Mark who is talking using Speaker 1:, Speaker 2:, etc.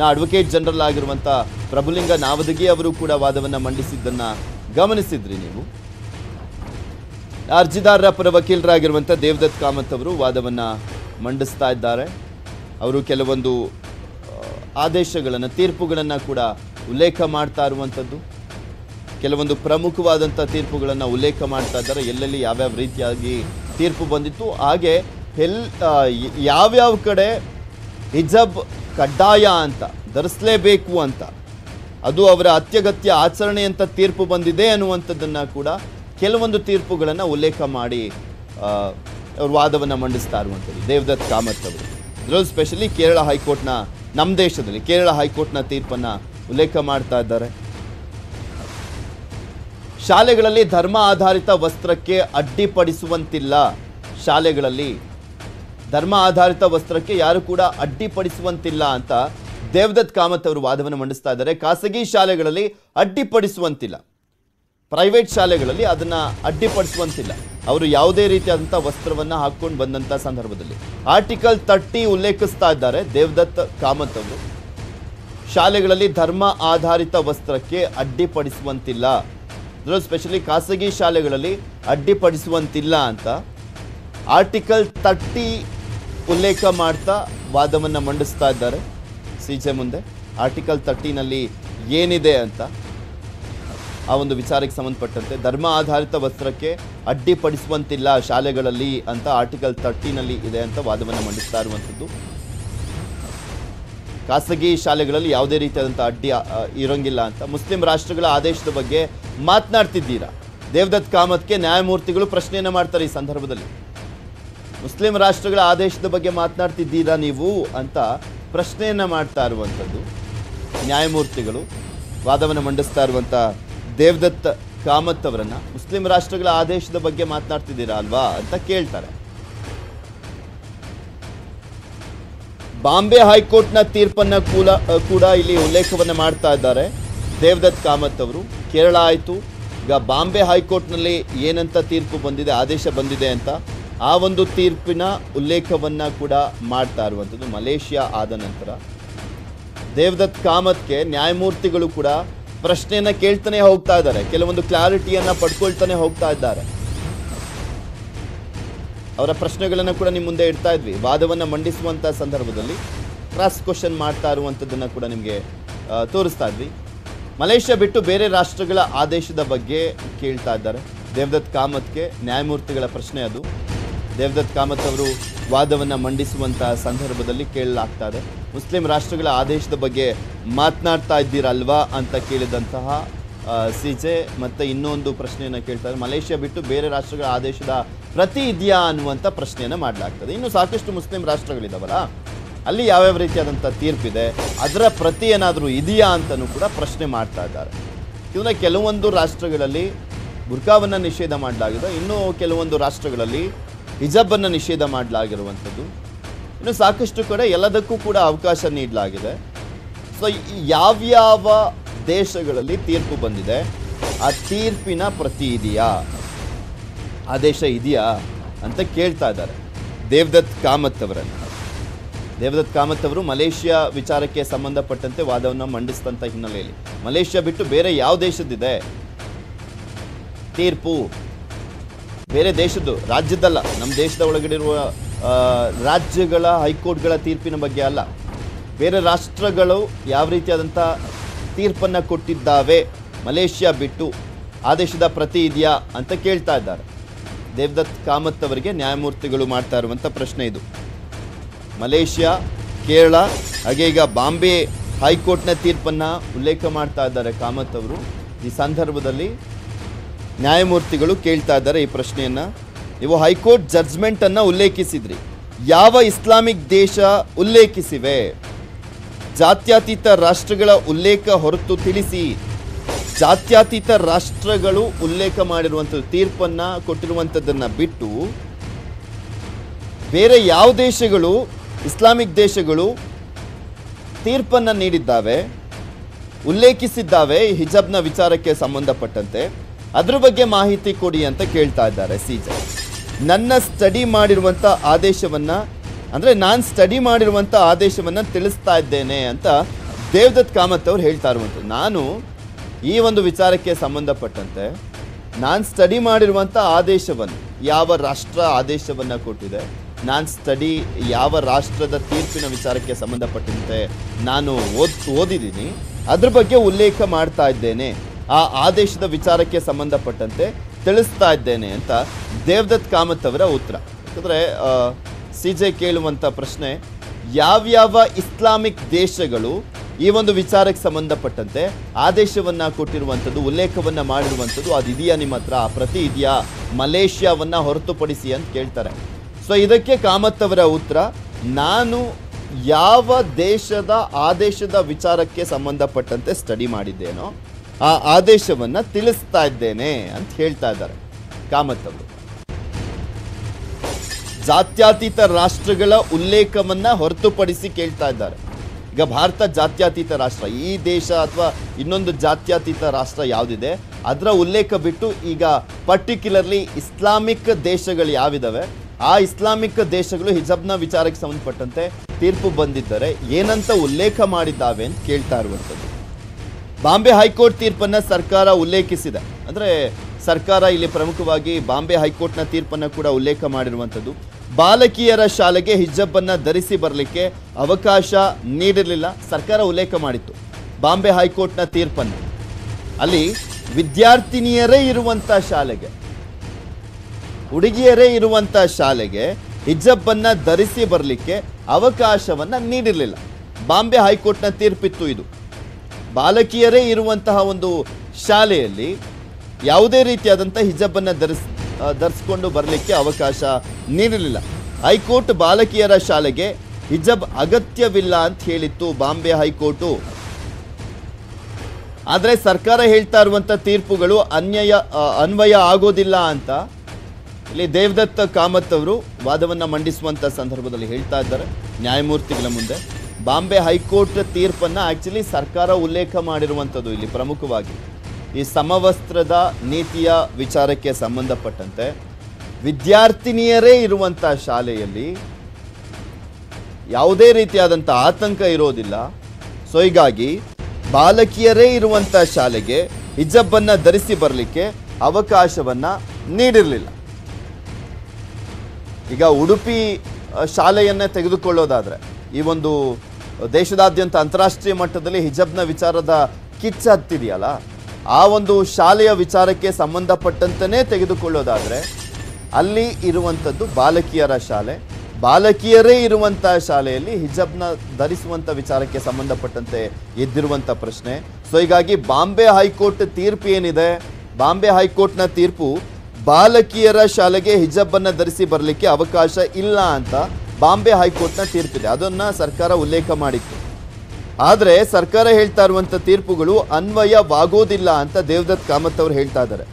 Speaker 1: ನಾ advocate general ಆಗಿರುವಂಥ ಪ್ರಭುಲಿಂಗ ನಾವದಗಿ ಅವರು ಕೂಡ ವಾದವನ್ನು ಮಂಡಿಸಿದ್ದನ್ನು ಗಮನಿಸಿದ್ರಿ ನೀವು? ಅರ್ಜಿದಾರರ ಪರ ವಕೀಲರಾಗಿರುವಂಥ ದೇವದತ್ ಕಾಮತ್ ಅವರು ವಾದವನ್ನು ಮಂಡಿಸ್ತಾ ಇದ್ದಾರೆ. ಅವರು ಕೆಲವೊಂದು ಆದೇಶಗಳನ್ನು, ತೀರ್ಪುಗಳನ್ನು ಕೂಡ ಉಲ್ಲೇಖ ಮಾಡ್ತಾ ಇರುವಂಥದ್ದು ಕೆಲವೊಂದು ಪ್ರಮುಖವಾದಂಥ ತೀರ್ಪುಗಳನ್ನು ಉಲ್ಲೇಖ ಮಾಡ್ತಾ ಇದ್ದಾರೆ. ಎಲ್ಲೆಲ್ಲಿ ಯಾವ್ಯಾವ ರೀತಿಯಾಗಿ ತೀರ್ಪು ಬಂದಿತ್ತು. ಹಾಗೆ ಎಲ್ ಯಾವ್ಯಾವ ಕಡೆ ಹಿಜಬ್ ಕಡ್ಡಾಯ ಅಂತ, ಧರಿಸಲೇಬೇಕು ಅಂತ. ಅದು ಅವರ ಅತ್ಯಗತ್ಯ ಆಚರಣೆ ಅಂತ ತೀರ್ಪು ಬಂದಿದೆ ಅನ್ನುವಂಥದ್ದನ್ನು ಕೂಡ ಕೆಲವೊಂದು ತೀರ್ಪುಗಳನ್ನು ಉಲ್ಲೇಖ ಮಾಡಿ ಅವರು ವಾದವನ್ನು ಮಂಡಿಸ್ತಾ ಇರುವಂಥದ್ದು. ದೇವದತ್ ಕಾಮತ್ ಅವರು. ಅದರಲ್ಲೂ ಸ್ಪೆಷಲಿ ಕೇರಳ ಹೈಕೋರ್ಟ್ನ ನಮ್ಮ ದೇಶದಲ್ಲಿ ಕೇರಳ ಹೈಕೋರ್ಟ್ನ ತೀರ್ಪನ್ನು ಉಲ್ಲೇಖ ಮಾಡ್ತಾ ಇದ್ದಾರೆ. ಶಾಲೆಗಳಲ್ಲಿ ಧರ್ಮ ಆಧಾರಿತ ವಸ್ತ್ರಕ್ಕೆ ಅಡ್ಡಿಪಡಿಸುವಂತಿಲ್ಲ. ಶಾಲೆಗಳಲ್ಲಿ ಧರ್ಮ ಆಧಾರಿತ ವಸ್ತ್ರಕ್ಕೆ ಯಾರು ಕೂಡ ಅಡ್ಡಿಪಡಿಸುವಂತಿಲ್ಲ ಅಂತ ದೇವದತ್ ಕಾಮತ್ ಅವರು ವಾದವನ್ನು ಮಂಡಿಸ್ತಾ ಇದ್ದಾರೆ. ಖಾಸಗಿ ಶಾಲೆಗಳಲ್ಲಿ ಅಡ್ಡಿಪಡಿಸುವಂತಿಲ್ಲ. ಪ್ರೈವೇಟ್ ಶಾಲೆಗಳಲ್ಲಿ ಅದನ್ನ ಅಡ್ಡಿಪಡಿಸುವಂತಿಲ್ಲ. ಅವರು ಯಾವುದೇ ರೀತಿಯಾದಂಥ ವಸ್ತ್ರವನ್ನು ಹಾಕೊಂಡು ಬಂದಂಥ ಸಂದರ್ಭದಲ್ಲಿ. ಆರ್ಟಿಕಲ್ ತರ್ಟಿ ಉಲ್ಲೇಖಿಸ್ತಾ ಇದ್ದಾರೆ ದೇವದತ್ ಕಾಮತ್ ಅವರು. ಶಾಲೆಗಳಲ್ಲಿ ಧರ್ಮ ಆಧಾರಿತ ವಸ್ತ್ರಕ್ಕೆ ಅಡ್ಡಿಪಡಿಸುವಂತಿಲ್ಲ. ಸ್ಪೆಷಲಿ ಖಾಸಗಿ ಶಾಲೆಗಳಲ್ಲಿ ಅಡ್ಡಿಪಡಿಸುವಂತಿಲ್ಲ ಅಂತ ಆರ್ಟಿಕಲ್ ತರ್ಟಿ ಉಲ್ಲೇಖ ಮಾಡ್ತಾ ವಾದವನ್ನು ಮಂಡಿಸ್ತಾ ಇದ್ದಾರೆ. ಸಿ ಜೆ ಮುಂದೆ ಆರ್ಟಿಕಲ್ ತರ್ಟೀನಲ್ಲಿ ಏನಿದೆ ಅಂತ ಆ ಒಂದು ವಿಚಾರಕ್ಕೆ ಸಂಬಂಧಪಟ್ಟಂತೆ ಧರ್ಮ ಆಧಾರಿತ ವಸ್ತ್ರಕ್ಕೆ ಅಡ್ಡಿಪಡಿಸುವಂತಿಲ್ಲ ಶಾಲೆಗಳಲ್ಲಿ ಅಂತ ಆರ್ಟಿಕಲ್ ತರ್ಟೀನಲ್ಲಿ ಇದೆ ಅಂತ ವಾದವನ್ನು ಮಂಡಿಸ್ತಾ ಇರುವಂಥದ್ದು ಖಾಸಗಿ ಶಾಲೆಗಳಲ್ಲಿ ಯಾವುದೇ ರೀತಿಯಾದಂಥ ಅಡ್ಡಿ ಇರೋಂಗಿಲ್ಲ ಅಂತ ಮುಸ್ಲಿಂ ರಾಷ್ಟ್ರಗಳ ಆದೇಶದ ಬಗ್ಗೆ ಮಾತನಾಡ್ತಿದ್ದೀರಾ? ದೇವದತ್ ಕಾಮತ್ಗೆ ನ್ಯಾಯಮೂರ್ತಿಗಳು ಪ್ರಶ್ನೆಯನ್ನು ಮಾಡ್ತಾರೆ ಈ ಸಂದರ್ಭದಲ್ಲಿ. ಮುಸ್ಲಿಂ ರಾಷ್ಟ್ರಗಳ ಆದೇಶದ ಬಗ್ಗೆ ಮಾತನಾಡ್ತಿದ್ದೀರಾ ನೀವು ಅಂತ ಪ್ರಶ್ನೆಯನ್ನು ಮಾಡ್ತಾ ಇರುವಂಥದ್ದು. ನ್ಯಾಯಮೂರ್ತಿಗಳು ವಾದವನ್ನು ಮಂಡಿಸ್ತಾ ಇರುವಂಥ ದೇವದತ್ತ ಕಾಮತ್ ಅವರನ್ನು ಮುಸ್ಲಿಂ ರಾಷ್ಟ್ರಗಳ ಆದೇಶದ ಬಗ್ಗೆ ಮಾತನಾಡ್ತಿದ್ದೀರಾ ಅಲ್ವಾ ಅಂತ ಕೇಳ್ತಾರೆ. ಬಾಂಬೆ ಹೈಕೋರ್ಟ್ನ ತೀರ್ಪನ್ನ ಕೂಡ ಕೂಡ ಇಲ್ಲಿ ಉಲ್ಲೇಖವನ್ನು ಮಾಡ್ತಾ ಇದ್ದಾರೆ. ದೇವದತ್ ಕಾಮತ್ ಅವರು, ಕೇರಳ ಆಯಿತು. ಈಗ ಬಾಂಬೆ ಹೈಕೋರ್ಟ್ನಲ್ಲಿ ಏನಂತ ತೀರ್ಪು ಬಂದಿದೆ, ಆದೇಶ ಬಂದಿದೆ ಅಂತ ಆ ಒಂದು ತೀರ್ಪಿನ ಉಲ್ಲೇಖವನ್ನು ಕೂಡ ಮಾಡ್ತಾ ಇರುವಂಥದ್ದು ಮಲೇಷ್ಯಾ ಆದ ನಂತರ. ದೇವದತ್ ಕಾಮತ್ಗೆ ನ್ಯಾಯಮೂರ್ತಿಗಳು ಕೂಡ ಪ್ರಶ್ನೆಯನ್ನು ಕೇಳ್ತಾನೆ ಹೋಗ್ತಾ ಇದ್ದಾರೆ. ಕೆಲವೊಂದು ಕ್ಲಾರಿಟಿಯನ್ನು ಪಡ್ಕೊಳ್ತಾನೆ ಹೋಗ್ತಾ ಇದ್ದಾರೆ. ಅವರ ಪ್ರಶ್ನೆಗಳನ್ನು ಕೂಡ ನಿಮ್ಮ ಮುಂದೆ ಇಡ್ತಾ ಇದ್ವಿ. ವಾದವನ್ನು ಮಂಡಿಸುವಂಥ ಸಂದರ್ಭದಲ್ಲಿ ಕ್ರಾಸ್ ಕ್ವಶನ್ ಮಾಡ್ತಾ ಇರುವಂಥದ್ದನ್ನು ಕೂಡ ನಿಮಗೆ ತೋರಿಸ್ತಾ ಇದ್ವಿ. ಮಲೇಷ್ಯಾ ಬಿಟ್ಟು ಬೇರೆ ರಾಷ್ಟ್ರಗಳ ಆದೇಶದ ಬಗ್ಗೆ ಕೇಳ್ತಾ ಇದ್ದಾರೆ. ದೇವದತ್ ಕಾಮತ್ಗೆ ನ್ಯಾಯಮೂರ್ತಿಗಳ ಪ್ರಶ್ನೆ ಅದು. ದೇವದತ್ ಕಾಮತ್ ಅವರು ವಾದವನ್ನು ಮಂಡಿಸುವಂತಹ ಸಂದರ್ಭದಲ್ಲಿ ಕೇಳಲಾಗ್ತಾ ಇದೆ. ಮುಸ್ಲಿಂ ರಾಷ್ಟ್ರಗಳ ಆದೇಶದ ಬಗ್ಗೆ ಮಾತನಾಡ್ತಾ ಇದ್ದೀರಲ್ವಾ ಅಂತ ಕೇಳಿದಂತಹ ಸಿ ಜೆ ಮತ್ತು ಇನ್ನೊಂದು ಪ್ರಶ್ನೆಯನ್ನು ಕೇಳ್ತಾರೆ. ಮಲೇಷ್ಯಾ ಬಿಟ್ಟು ಬೇರೆ ರಾಷ್ಟ್ರಗಳ ಆದೇಶದ ಪ್ರತಿ ಇದೆಯಾ ಅನ್ನುವಂಥ ಪ್ರಶ್ನೆಯನ್ನು ಮಾಡಲಾಗ್ತದೆ. ಇನ್ನು ಸಾಕಷ್ಟು ಮುಸ್ಲಿಂ ರಾಷ್ಟ್ರಗಳಿದಾವಲ್ಲ, ಅಲ್ಲಿ ಯಾವ್ಯಾವ ರೀತಿಯಾದಂಥ ತೀರ್ಪಿದೆ, ಅದರ ಪ್ರತಿ ಏನಾದರೂ ಇದೆಯಾ ಅಂತಲೂ ಕೂಡ ಪ್ರಶ್ನೆ ಮಾಡ್ತಾ ಇದ್ದಾರೆ. ಇದನ್ನು ಕೆಲವೊಂದು ರಾಷ್ಟ್ರಗಳಲ್ಲಿ ಬುರ್ಕಾವನ್ನು ನಿಷೇಧ ಮಾಡಲಾಗಿದೆ. ಇನ್ನೂ ಕೆಲವೊಂದು ರಾಷ್ಟ್ರಗಳಲ್ಲಿ ಹಿಜಾಬನ್ನು ನಿಷೇಧ ಮಾಡಲಾಗಿರುವಂಥದ್ದು. ಇನ್ನು ಸಾಕಷ್ಟು ಕಡೆ ಎಲ್ಲದಕ್ಕೂ ಕೂಡ ಅವಕಾಶ ನೀಡಲಾಗಿದೆ. ಸೊ ಯಾವ್ಯಾವ ದೇಶಗಳಲ್ಲಿ ತೀರ್ಪು ಬಂದಿದೆ, ಆ ತೀರ್ಪಿನ ಪ್ರತಿ ಇದೆಯಾ ಆದೇಶ ಇದೆಯಾ ಅಂತ ಕೇಳ್ತಾ ಇದ್ದಾರೆ. ದೇವದತ್ ಕಾಮತ್ ಅವರನ್ನು. ದೇವದತ್ ಕಾಮತ್ ಅವರು ಮಲೇಷ್ಯಾ ವಿಚಾರಕ್ಕೆ ಸಂಬಂಧಪಟ್ಟಂತೆ ವಾದವನ್ನು ಮಂಡಿಸಿದಂಥ ಹಿನ್ನೆಲೆಯಲ್ಲಿ. ಮಲೇಷ್ಯಾ ಬಿಟ್ಟು ಬೇರೆ ಯಾವ ದೇಶದ್ದಿದೆ? ತೀರ್ಪು. ಬೇರೆ ದೇಶದ್ದು ರಾಜ್ಯದಲ್ಲ ನಮ್ಮ ದೇಶದ ಒಳಗಡೆ ಇರುವ ಆ, ರಾಜ್ಯಗಳ ಹೈಕೋರ್ಟ್ಗಳ ತೀರ್ಪಿನ ಬಗ್ಗೆ ಅಲ್ಲ. ಬೇರೆ ರಾಷ್ಟ್ರಗಳು ಯಾವ ರೀತಿಯಾದಂಥ ತೀರ್ಪನ್ನು ಕೊಟ್ಟಿದ್ದಾವೆ ಮಲೇಷ್ಯಾ ಬಿಟ್ಟು ಆದೇಶದ ಪ್ರತಿ ಇದೆಯಾ ಅಂತ ಕೇಳ್ತಾ ಇದ್ದಾರೆ. ದೇವದತ್ ಕಾಮತ್ ಅವರಿಗೆ ನ್ಯಾಯಮೂರ್ತಿಗಳು ಮಾಡ್ತಾ ಇರುವಂಥ ಪ್ರಶ್ನೆ ಇದು. ಮಲೇಷ್ಯಾ ಕೇರಳ ಹಾಗೆ ಈಗ ಬಾಂಬೆ ಹೈಕೋರ್ಟ್ನ ತೀರ್ಪನ್ನು ಉಲ್ಲೇಖ ಮಾಡ್ತಾ ಇದ್ದಾರೆ ಕಾಮತ್ ಅವರು. ಈ ಸಂದರ್ಭದಲ್ಲಿ ನ್ಯಾಯಮೂರ್ತಿಗಳು ಕೇಳ್ತಾ ಇದ್ದಾರೆ ಈ ಪ್ರಶ್ನೆಯನ್ನ. ನೀವು ಹೈಕೋರ್ಟ್ ಜಡ್ಜ್ಮೆಂಟ್ ಅನ್ನ ಉಲ್ಲೇಖಿಸಿದ್ರಿ. ಯಾವ ಇಸ್ಲಾಮಿಕ್ ದೇಶ ಉಲ್ಲೇಖಿಸಿವೆ? ಜಾತ್ಯತೀತ ರಾಷ್ಟ್ರಗಳ ಉಲ್ಲೇಖ ಹೊರತು ತಿಳಿಸಿ. ಜಾತ್ಯತೀತ ರಾಷ್ಟ್ರಗಳು ಉಲ್ಲೇಖ ಮಾಡಿರುವಂಥದ್ದು ತೀರ್ಪನ್ನ ಕೊಟ್ಟಿರುವಂಥದ್ದನ್ನು ಬಿಟ್ಟು, ಬೇರೆ ಯಾವ ದೇಶಗಳು, ಇಸ್ಲಾಮಿಕ್ ದೇಶಗಳು ತೀರ್ಪನ್ನು ನೀಡಿದ್ದಾವೆ, ಉಲ್ಲೇಖಿಸಿದ್ದಾವೆ, ಹಿಜಾಬ್ನ ವಿಚಾರಕ್ಕೆ ಸಂಬಂಧಪಟ್ಟಂತೆ. ಅದ್ರ ಬಗ್ಗೆ ಮಾಹಿತಿ ಕೊಡಿ ಅಂತ ಕೇಳ್ತಾ ಇದ್ದಾರೆ ಸಿಜೆ ನನ್ನ ಸ್ಟಡಿ ಮಾಡಿರುವಂಥ ಆದೇಶವನ್ನ, ಅಂದರೆ ನಾನು ಸ್ಟಡಿ ಮಾಡಿರುವಂಥ ಆದೇಶವನ್ನು ತಿಳಿಸ್ತಾ ಇದ್ದೇನೆ ಅಂತ ದೇವದತ್ ಕಾಮತ್ ಅವ್ರು ಹೇಳ್ತಾ ಇರುವಂಥದ್ದು. ನಾನು ಈ ಒಂದು ವಿಚಾರಕ್ಕೆ ಸಂಬಂಧಪಟ್ಟಂತೆ ನಾನು ಸ್ಟಡಿ ಮಾಡಿರುವಂಥ ಆದೇಶವನ್ನು, ಯಾವ ರಾಷ್ಟ್ರ ಆದೇಶವನ್ನು ಕೊಟ್ಟಿದೆ, ನಾನು ಸ್ಟಡಿ ಯಾವ ರಾಷ್ಟ್ರದ ತೀರ್ಪಿನ ವಿಚಾರಕ್ಕೆ ಸಂಬಂಧಪಟ್ಟಂತೆ ನಾನು ಓದ್, ಓದಿದ್ದೀನಿ, ಅದ್ರ ಬಗ್ಗೆ ಉಲ್ಲೇಖ ಮಾಡ್ತಾ ಇದ್ದೇನೆ. ಆ ಆದೇಶದ ವಿಚಾರಕ್ಕೆ ಸಂಬಂಧಪಟ್ಟಂತೆ ತಿಳಿಸ್ತಾ ಇದ್ದೇನೆ ಅಂತ ದೇವದತ್ ಕಾಮತ್ ಅವರ ಉತ್ತರ. ಯಾಕಂದರೆ ಸಿ ಜೆ ಕೇಳುವಂಥ ಪ್ರಶ್ನೆ, ಯಾವ್ಯಾವ ಇಸ್ಲಾಮಿಕ್ ದೇಶಗಳು ಈ ಒಂದು ವಿಚಾರಕ್ಕೆ ಸಂಬಂಧಪಟ್ಟಂತೆ ಆದೇಶವನ್ನು ಕೊಟ್ಟಿರುವಂಥದ್ದು, ಉಲ್ಲೇಖವನ್ನು ಮಾಡಿರುವಂಥದ್ದು ಅದು ಇದೆಯಾ ನಿಮ್ಮ ಹತ್ರ? ಆ ಪ್ರತಿ ಇದೆಯಾ? ಮಲೇಷ್ಯಾವನ್ನು ಹೊರತುಪಡಿಸಿ ಅಂತ ಕೇಳ್ತಾರೆ. ಸೊ ಇದಕ್ಕೆ ಕಾಮತ್ ಅವರ ಉತ್ತರ, ನಾನು ಯಾವ ದೇಶದ ಆದೇಶದ ವಿಚಾರಕ್ಕೆ ಸಂಬಂಧಪಟ್ಟಂತೆ ಸ್ಟಡಿ ಮಾಡಿದ್ದೇನೋ ಆ ಆದೇಶವನ್ನ ತಿಳಿಸ್ತಾ ಇದ್ದೇನೆ ಅಂತ ಹೇಳ್ತಾ ಇದ್ದಾರೆ ಕಾಮತ್ ಅವರು. ಜಾತ್ಯತೀತ ರಾಷ್ಟ್ರಗಳ ಉಲ್ಲೇಖವನ್ನ ಹೊರತುಪಡಿಸಿ ಕೇಳ್ತಾ ಇದ್ದಾರೆ. ಈಗ ಭಾರತ ಜಾತ್ಯತೀತ ರಾಷ್ಟ್ರ, ಈ ದೇಶ ಅಥವಾ ಇನ್ನೊಂದು ಜಾತ್ಯತೀತ ರಾಷ್ಟ್ರ ಯಾವುದಿದೆ, ಅದರ ಉಲ್ಲೇಖ ಬಿಟ್ಟು ಈಗ ಪರ್ಟಿಕ್ಯುಲರ್ಲಿ ಇಸ್ಲಾಮಿಕ್ ದೇಶಗಳು ಯಾವಿದಾವೆ, ಆ ಇಸ್ಲಾಮಿಕ್ ದೇಶಗಳು ಹಿಜಬ್ನ ವಿಚಾರಕ್ಕೆ ಸಂಬಂಧಪಟ್ಟಂತೆ ತೀರ್ಪು ಬಂದಿದ್ದರೆ ಏನಂತ ಉಲ್ಲೇಖ ಮಾಡಿದ್ದಾವೆ ಅಂತ ಕೇಳ್ತಾ ಇರುವಂಥದ್ದು. ಬಾಂಬೆ ಹೈಕೋರ್ಟ್ ತೀರ್ಪನ್ನ ಸರ್ಕಾರ ಉಲ್ಲೇಖಿಸಿದೆ. ಅಂದರೆ ಸರ್ಕಾರ ಇಲ್ಲಿ ಪ್ರಮುಖವಾಗಿ ಬಾಂಬೆ ಹೈಕೋರ್ಟ್ನ ತೀರ್ಪನ್ನು ಕೂಡ ಉಲ್ಲೇಖ ಮಾಡಿರುವಂಥದ್ದು. ಬಾಲಕಿಯರ ಶಾಲೆಗೆ ಹಿಜಬ್ಬನ್ನು ಧರಿಸಿ ಬರಲಿಕ್ಕೆ ಅವಕಾಶ ನೀಡಿರಲಿಲ್ಲ, ಸರ್ಕಾರ ಉಲ್ಲೇಖ ಮಾಡಿತ್ತು ಬಾಂಬೆ ಹೈಕೋರ್ಟ್ನ ತೀರ್ಪನ್ನು. ಅಲ್ಲಿ ವಿದ್ಯಾರ್ಥಿನಿಯರೇ ಇರುವಂಥ ಶಾಲೆಗೆ, ಹುಡುಗಿಯರೇ ಇರುವಂಥ ಶಾಲೆಗೆ ಹಿಜ್ಜಬ್ಬನ್ನು ಧರಿಸಿ ಬರಲಿಕ್ಕೆ ಅವಕಾಶವನ್ನ ನೀಡಿರಲಿಲ್ಲ. ಬಾಂಬೆ ಹೈಕೋರ್ಟ್ನ ತೀರ್ಪಿತ್ತು ಇದು. ಬಾಲಕಿಯರೇ ಇರುವಂತಹ ಒಂದು ಶಾಲೆಯಲ್ಲಿ ಯಾವುದೇ ರೀತಿಯಾದಂಥ ಹಿಜಬನ್ನು ಧರಿಸ್ ಧರಿಸ್ಕೊಂಡು ಬರಲಿಕ್ಕೆ ಅವಕಾಶ ನೀಡಲಿಲ್ಲ. ಹೈಕೋರ್ಟ್ ಬಾಲಕಿಯರ ಶಾಲೆಗೆ ಹಿಜಬ್ ಅಗತ್ಯವಿಲ್ಲ ಅಂತ ಹೇಳಿತ್ತು ಬಾಂಬೆ ಹೈಕೋರ್ಟು. ಆದರೆ ಸರ್ಕಾರ ಹೇಳ್ತಾ ಇರುವಂಥ ತೀರ್ಪುಗಳು ಅನ್ಯಯ ಅನ್ವಯ ಆಗೋದಿಲ್ಲ ಅಂತ ಇಲ್ಲಿ ದೇವದತ್ತ ಕಾಮತ್ ಅವರು ವಾದವನ್ನು ಮಂಡಿಸುವಂಥ ಸಂದರ್ಭದಲ್ಲಿ ಹೇಳ್ತಾ ಇದ್ದಾರೆ. ನ್ಯಾಯಮೂರ್ತಿಗಳ ಮುಂದೆ. ಬಾಂಬೆ ಹೈಕೋರ್ಟ್ ತೀರ್ಪನ್ನು ಆ್ಯಕ್ಚುಲಿ ಸರ್ಕಾರ ಉಲ್ಲೇಖ ಮಾಡಿರುವಂಥದ್ದು ಇಲ್ಲಿ ಪ್ರಮುಖವಾಗಿ. ಈ ಸಮವಸ್ತ್ರದ ನೀತಿಯ ವಿಚಾರಕ್ಕೆ ಸಂಬಂಧಪಟ್ಟಂತೆ ವಿದ್ಯಾರ್ಥಿನಿಯರೇ ಇರುವಂಥ ಶಾಲೆಯಲ್ಲಿ ಯಾವುದೇ ರೀತಿಯಾದಂಥ ಆತಂಕ ಇರೋದಿಲ್ಲ. ಸೊ ಹೀಗಾಗಿ ಬಾಲಕಿಯರೇ ಇರುವಂಥ ಶಾಲೆಗೆ ಹಿಜಬ್ಬನ್ನು ಧರಿಸಿ ಬರಲಿಕ್ಕೆ ಅವಕಾಶವನ್ನು ನೀಡಿರಲಿಲ್ಲ. ಈಗ ಉಡುಪಿ ಶಾಲೆಯನ್ನೇ ತೆಗೆದುಕೊಳ್ಳೋದಾದರೆ ಈ ಒಂದು ದೇಶದಾದ್ಯಂತ ಅಂತಾರಾಷ್ಟ್ರೀಯ ಮಟ್ಟದಲ್ಲಿ ಹಿಜಬ್ನ ವಿಚಾರದ ಕಿಚ್ಚ ಹತ್ತಿದೆಯಲ್ಲ, ಆ ಒಂದು ಶಾಲೆಯ ವಿಚಾರಕ್ಕೆ ಸಂಬಂಧಪಟ್ಟಂತೆಯೇ ತೆಗೆದುಕೊಳ್ಳೋದಾದರೆ, ಅಲ್ಲಿ ಇರುವಂಥದ್ದು ಬಾಲಕಿಯರ ಶಾಲೆ. ಬಾಲಕಿಯರೇ ಇರುವಂಥ ಶಾಲೆಯಲ್ಲಿ ಹಿಜಬ್ನ ಧರಿಸುವಂಥ ವಿಚಾರಕ್ಕೆ ಸಂಬಂಧಪಟ್ಟಂತೆ ಎದ್ದಿರುವಂಥ ಪ್ರಶ್ನೆ. ಸೊ ಹೀಗಾಗಿ ಬಾಂಬೆ ಹೈಕೋರ್ಟ್ ತೀರ್ಪು ಏನಿದೆ? ಬಾಂಬೆ ಹೈಕೋರ್ಟ್ನ ತೀರ್ಪು ಬಾಲಕಿಯರ ಶಾಲೆಗೆ ಹಿಜಬ್ಬನ್ನು ಧರಿಸಿ ಬರಲಿಕ್ಕೆ ಅವಕಾಶ ಇಲ್ಲ ಅಂತ ಬಾಂಬೆ ಹೈಕೋರ್ಟ್ನ ತೀರ್ಪಿದೆ. ಅದನ್ನು ಸರ್ಕಾರ ಉಲ್ಲೇಖ ಮಾಡಿತ್ತು. ಆದರೆ ಸರ್ಕಾರ ಹೇಳ್ತಾ ಇರುವಂಥ ತೀರ್ಪುಗಳು ಅನ್ವಯವಾಗೋದಿಲ್ಲ ಅಂತ ದೇವದತ್ ಕಾಮತ್ ಅವರು ಹೇಳ್ತಾ ಇದ್ದಾರೆ.